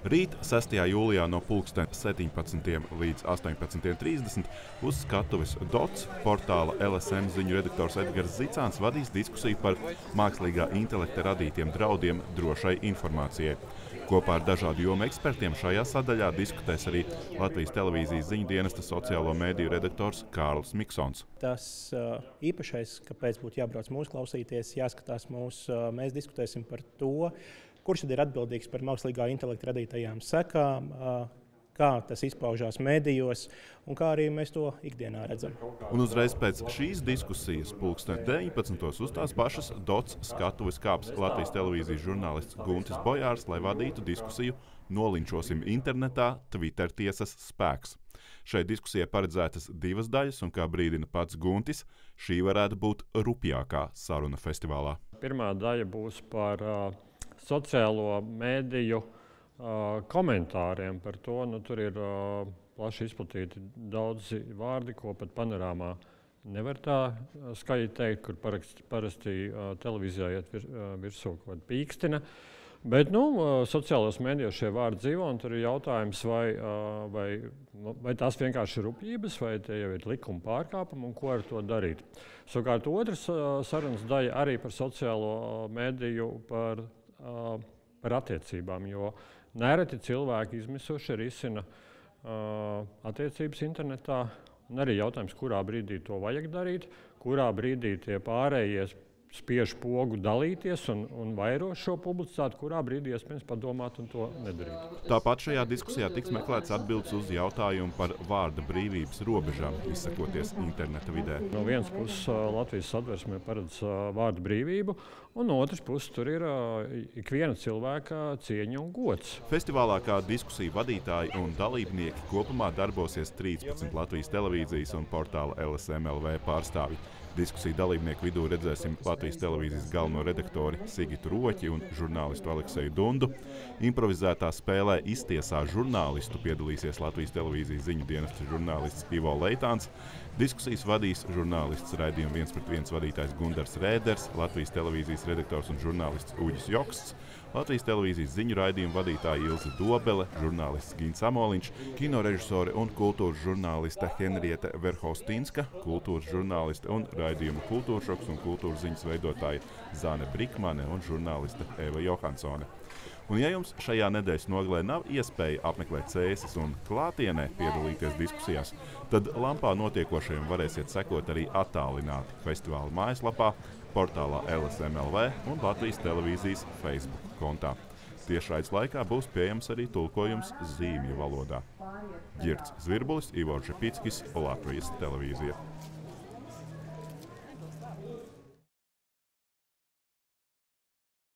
Rīt, 6. jūlijā no 17. līdz 18.30 uz skatuves Dots portāla LSM ziņu redaktors Edgars Zicāns vadīs diskusiju par mākslīgā intelekta radītiem draudiem drošai informācijai. Kopā ar dažādu jomu ekspertiem šajā sadaļā diskutēs arī Latvijas televīzijas ziņu dienesta sociālo mēdīju redaktors Kārls Miksons. Tas uh, īpašais, kāpēc būtu jābrauc mūsu klausīties, jāskatās mūsu, uh, mēs diskutēsim par to, kurš ir atbildīgs par mākslīgā intelekta radītajām sekām, kā tas izpaužās medijos un kā arī mēs to ikdienā redzam. Un uzreiz pēc šīs diskusijas, pulksten 19. uz tās pašas dots skatuves kāps Latvijas televīzijas žurnālists Guntis Bojārs, lai vadītu diskusiju Nolinčosim internetā Twitter tiesas spēks. Šai diskusijai paredzētas divas daļas, un kā brīdina pats Guntis, šī varētu būt rupjākā saruna festivālā. Pirmā daļa būs par uh, sociālo mēdīju komentāriem par to. Nu, tur ir plaši izplatīti daudzi vārdi, ko pat panorāmā nevar tā skaļi teikt, kur parasti, parasti televīzijā iet vir, virsū kaut kāda pīkstina. Bet nu, sociālajos mēdījos šie vārdi dzīvo, un tur ir jautājums, vai, vai, nu, vai tās vienkārši ir rupjības, vai tie jau ir likuma pārkāpumi, un ko ar to darīt. Savukārt, otrs sarunas daļa arī par sociālo mēdīju, par par attiecībām. Jo nereti cilvēki izmisuši risina attiecības internetā. Un arī jautājums, kurā brīdī to vajag darīt, kurā brīdī tie pārējie spiež pogu dalīties un, un vairo šo publicitāti, kurā brīdī iespējams padomāt un to nedarīt. Tāpat šajā diskusijā tiks meklēts atbildes uz jautājumu par vārda brīvības robežām, izsakoties interneta vidē. No vienas puses Latvijas satversmē paredz vārda brīvību, un no otras puses tur ir ikviena cilvēka cieņa un gods. Festivālā kā diskusiju vadītāji un dalībnieki kopumā darbosies 13 Latvijas televīzijas un portāla LSMLV pārstāvji. Diskusiju dalībnieku vidū redzēsim Latvijas televīzijas galveno redaktori Sigitu Roķi un žurnālistu Alekseju Dundu. Improvizētā spēlē iztiesā žurnālistu piedalīsies Latvijas televīzijas ziņu dienesta žurnālists Ivo Leitāns. Diskusijas vadīs žurnālists raidījuma viens pret viens vadītājs Gundars Rēders, Latvijas televīzijas redaktors un žurnālists Uģis Joksts. Latvijas televīzijas ziņu raidījuma vadītāja Ilza Dobele, žurnālists Gins Amoliņš, kinorežisore un kultūras žurnāliste Henrieta Verhostinska, kultūras žurnāliste un raidījuma kultūras šoks un kultūras ziņas veidotāja Zāne Brikmane un žurnāliste Eva Johansone. Un, ja jums šajā nedēļas nogalē nav iespēja apmeklēt cēsis un klātienē piedalīties diskusijās, tad lampā notiekošajam varēsiet sekot arī attālināti festivāla mājaslapā, portālā LSMLV un Latvijas televīzijas Facebook kontā. Tiešraides laikā būs pieejams arī tulkojums zīmju valodā. Girts Zvirbulis, Ivo Žepickis, Latvijas televīzija.